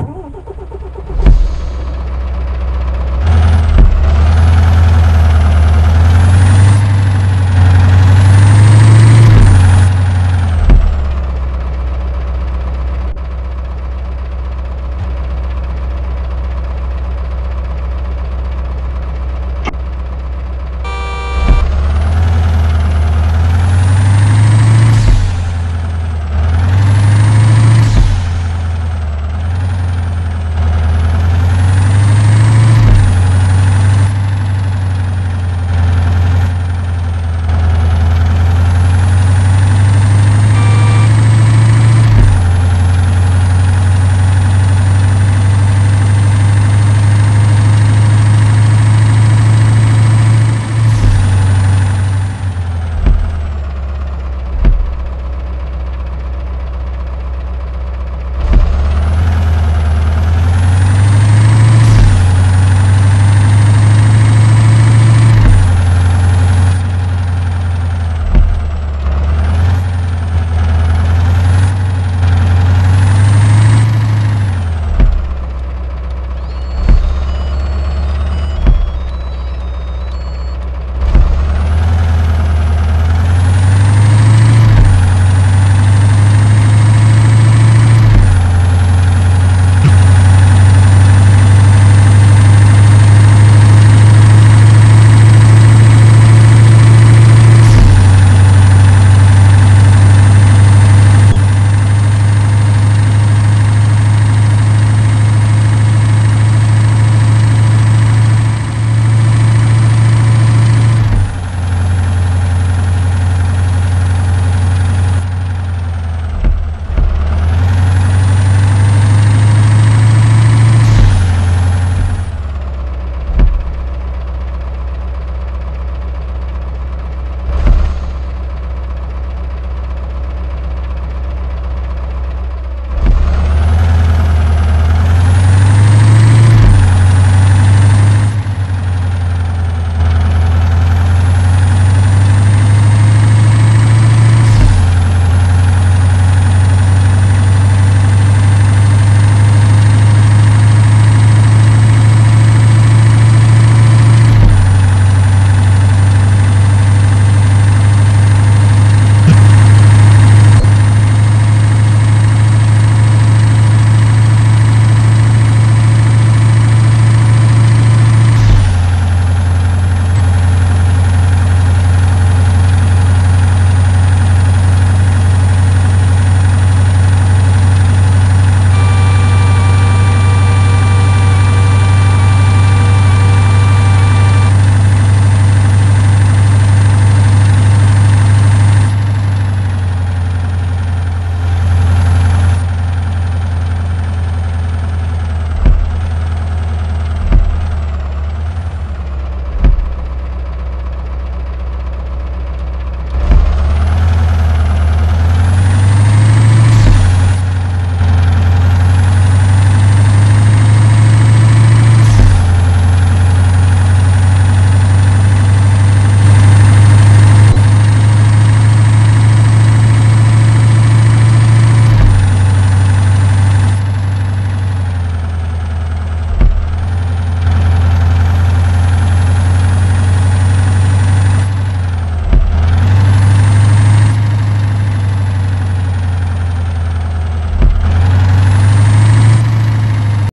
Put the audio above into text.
Oh,